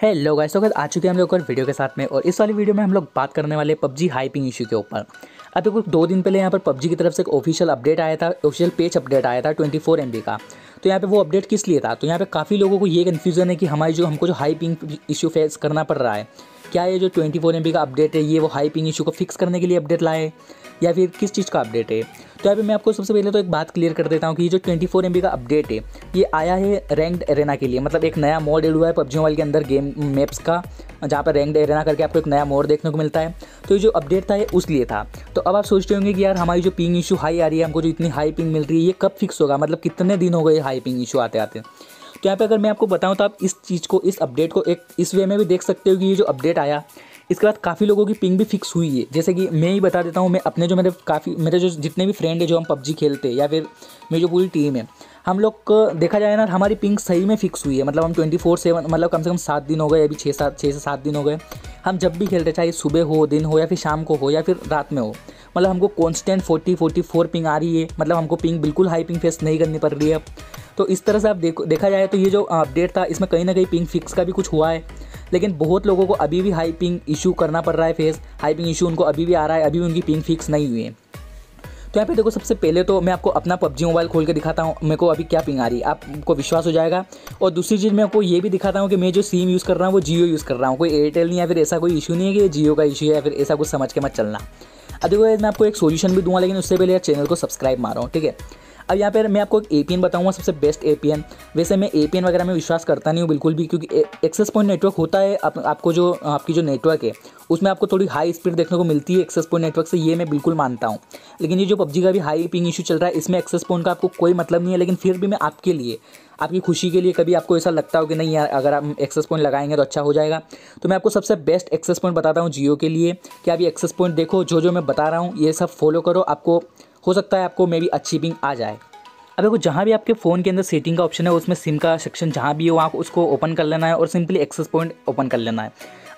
Hello guys तो आ चुके हैं हम लोग और वीडियो के साथ में और इस वाली वीडियो में हम लोग बात करने वाले पबजी हाइपिंग इशू के ऊपर। अभी कुछ दो दिन पहले यहाँ पर पबजी की तरफ़ से एक ऑफिशियल अपडेट आया था ऑफिशियल पेज अपडेट आया था ट्वेंटी फोर का। तो यहाँ पे वो अपडेट किस लिए था? तो यहाँ पे काफ़ी लोगों को ये कन्फ्यूज़न है कि हमारी जो हमको जो हाइपिंग इशू फेस करना पड़ रहा है, क्या ये जो ट्वेंटी फोर का अपडेट है, ये वो हाइपिंग इशू को फिक्स करने के लिए अपडेट लाए, या फिर किस चीज़ का अपडेट है? तो यहाँ पे मैं आपको सबसे पहले तो एक बात क्लियर कर देता हूँ कि ये जो ट्वेंटी फोर का अपडेट है, ये आया है रैंक्ड एरेना के लिए मतलब एक नया मोड एड हुआ है पबजी मोबाइल के अंदर गेम मैप्स का। जहाँ पर रैंक्ड एरेना करके आपको एक नया मोड देखने को मिलता है। तो ये जो अपडेट था, ये उस लिए था। तो अब आप सोचते होंगे कि यार, हमारी जो पिंग इशू हाई आ रही है, हमको जो इतनी हाई पिंग मिल रही है, ये कब फिक्स होगा? मतलब कितने दिन हो गए हाई पिंग इशू आते आते? तो यहाँ पे अगर मैं आपको बताऊँ तो आप इस चीज़ को, इस अपडेट को एक, इस वे में भी देख सकते हो कि ये जो अपडेट आया, इसके बाद काफ़ी लोगों की पिंग भी फिक्स हुई है। जैसे कि मैं ही बता देता हूँ, मैं अपने जो मेरे काफ़ी, मेरे जो जितने भी फ्रेंड है, जो हम पबजी खेलते हैं, या फिर मेरी जो पूरी टीम है हम लोग को देखा जाए ना हमारी पिंक सही में फिक्स हुई है। मतलब हम ट्वेंटी फोर सेवन मतलब कम से कम सात दिन हो गए, अभी छः सात छः से सात दिन हो गए। हम जब भी खेलते, चाहे सुबह हो, दिन हो, या फिर शाम को हो, या फिर रात में हो मतलब हमको constant forty forty four ping आ रही है। मतलब हमको पिंग बिल्कुल हाई पिंग फेस नहीं करनी पड़ रही है तो इस तरह से आप देखो, देखा जाए तो ये जो अपडेट था, इसमें कहीं ना कहीं पिंग फिक्स का भी कुछ हुआ है। लेकिन बहुत लोगों को अभी भी हाई पिंग इशू करना पड़ रहा है फेस हाई पिंग इशू उनको अभी भी आ रहा है, अभी भी उनकी पिंग फिक्स नहीं हुई है। तो यहाँ पे देखो, सबसे पहले तो मैं आपको अपना पबजी मोबाइल खोल के दिखाता हूँ। मेरे को अभी क्या पिंग आ रही है? आपको विश्वास हो जाएगा। और दूसरी चीज़ मैं आपको ये भी दिखाता हूँ कि मैं जो सिम यूज़ कर रहा हूँ, वो जियो यूज़ कर रहा हूँ। कोई एयरटेल नहीं या फिर ऐसा कोई इशू नहीं है कि जियो का इशू है या फिर ऐसा कुछ समझ के मत चलना। अब देखो, मैं आपको एक सोल्यूशन भी दूँगा, लेकिन उससे पहले चैनल को सब्सक्राइब मारा हूँ ठीक है? अब यहाँ पर मैं आपको एक ए बताऊँगा सबसे बेस्ट ए वैसे मैं एपीएन वगैरह में विश्वास करता नहीं हूँ बिल्कुल भी क्योंकि एक्सेस पॉइंट नेटवर्क होता है आप, आपको जो आपकी जो नेटवर्क है उसमें आपको थोड़ी हाई स्पीड देखने को मिलती है एक्सेस पॉइंट नेटवर्क से ये मैं बिल्कुल मानता हूँ। लेकिन ये जो पबजी का भी हाई पिंग इशू चल रहा है इसमें एक्सेस पॉइंट का आपको कोई मतलब नहीं है लेकिन फिर भी मैं आपके लिए आपकी खुशी के लिए कभी आपको ऐसा लगता हो कि नहीं यार अगर आप एक्सेस पॉइंट लगाएँगे तो अच्छा हो जाएगा। तो मैं आपको सबसे बेस्ट एक्सेस पॉइंट बताता हूँ जियो के लिए कि आप ये एक्सेस पॉइंट देखो जो जो मैं बता रहा हूँ ये सब फॉलो करो आपको हो सकता है आपको मे भी अच्छी पिंग आ जाए। अब देखो, जहाँ भी आपके फ़ोन के अंदर सेटिंग का ऑप्शन है, उसमें सिम का सेक्शन जहाँ भी हो, वहाँ उसको ओपन कर लेना है और सिंपली एक्सेस पॉइंट ओपन कर लेना है।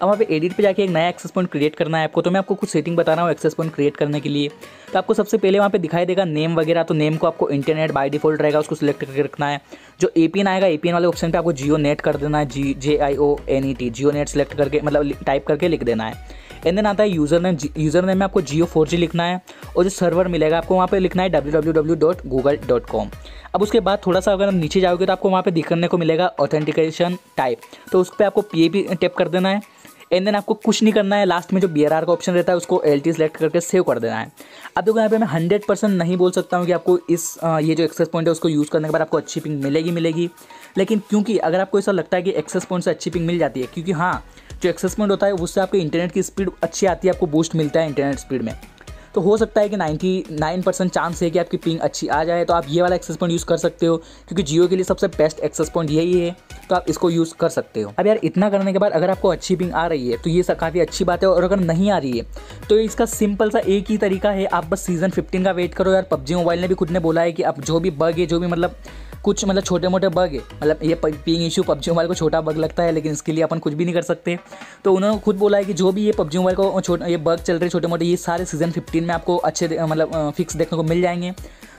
अब वहाँ पे एडिट पे जाके एक नया एक्सेस पॉइंट क्रिएट करना है आपको तो मैं आपको कुछ सेटिंग बता रहा हूँ एक्सेस पॉइंट क्रिएट करने के लिए। तो आपको सबसे पहले वहाँ पे दिखाई देगा नेम वगैरह तो नेम को आपको इंटरनेट बाय डिफ़ॉल्ट रहेगा, उसको सिलेक्ट करके रखना है। जो एपीएन आएगा एपीएन वाले ऑप्शन पर आपको जियो नेट कर देना है जी J I O N E T Jio net select करके मतलब टाइप करके लिख देना है। एंड देन आता है यूज़र नेम यूज़र नेम में आपको जियो फोर जी लिखना है और जो सर्वर मिलेगा आपको वहाँ पे लिखना है W W W dot Google dot com अब उसके बाद थोड़ा सा अगर हम नीचे जाओगे तो आपको वहाँ पे दिखने को मिलेगा ऑथेंटिकेशन टाइप तो उस पर आपको पी ए पी टैप कर देना है। एंड देन आपको कुछ नहीं करना है। लास्ट में जो बीआरआर का ऑप्शन रहता है, उसको एल टी सेलेक्ट करके सेव कर देना है। अब देखो यहाँ पे मैं हंड्रेड परसेंट नहीं बोल सकता हूँ कि आपको इस ये जो एक्सेस पॉइंट है, उसको यूज़ करने के बाद आपको अच्छी पिंग मिलेगी मिलेगी। लेकिन क्योंकि अगर आपको ऐसा लगता है कि एक्सेस पॉइंट से अच्छी पिंग मिल जाती है, क्योंकि हाँ जो एक्सेस पॉइंट होता है, उससे आपके इंटरनेट की स्पीड अच्छी आती है, आपको बूस्ट मिलता है इंटरनेट स्पीड में। तो हो सकता है कि 99 परसेंट चांस है कि आपकी पिंग अच्छी आ जाए तो आप ये वाला एक्सेस पॉइंट यूज़ कर सकते हो, क्योंकि जियो के लिए सबसे बेस्ट एक्सेस पॉइंट यही है तो आप इसको यूज़ कर सकते हो। अब यार, इतना करने के बाद अगर आपको अच्छी पिंग आ रही है तो ये काफ़ी अच्छी बात है, और अगर नहीं आ रही है तो इसका सिंपल सा एक ही तरीका है, आप बस सीज़न फिफ्टीन का वेट करो यार, पबजी मोबाइल ने भी खुद ने बोला है कि आप जो भी बग है, जो भी मतलब कुछ मतलब छोटे मोटे बग है मतलब ये पिंग इशू पबजी मोबाइल को छोटा बग लगता है, लेकिन इसके लिए अपन कुछ भी नहीं कर सकते। तो उन्होंने खुद बोला है कि जो भी ये पबजी मोबाइल को ये बग चल रहे छोटे मोटे, ये सारे सीज़न फिफ्टीन में आपको अच्छे मतलब फिक्स देखने को मिल जाएँगे।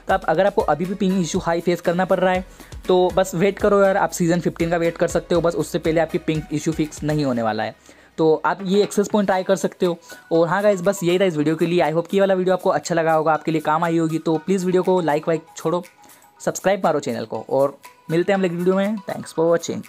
तो आप अगर आपको अभी भी पिंग इशू हाई फेस करना पड़ रहा है तो बस वेट करो यार, आप सीज़न फिफ्टीन का वेट कर सकते हो, बस उससे पहले आपकी पिंग इशू फिक्स नहीं होने वाला है। तो आप ये एक्सेस पॉइंट ट्राई कर सकते हो। और हाँ गाइज़ बस यही था इस वीडियो के लिए। आई होप कि वाला वीडियो आपको अच्छा लगा होगा, आपके लिए काम आई होगी तो प्लीज़ वीडियो को लाइक वाइक छोड़ो। सब्सक्राइब मारो चैनल को और मिलते हैं हम लगे वीडियो में। Thanks for watching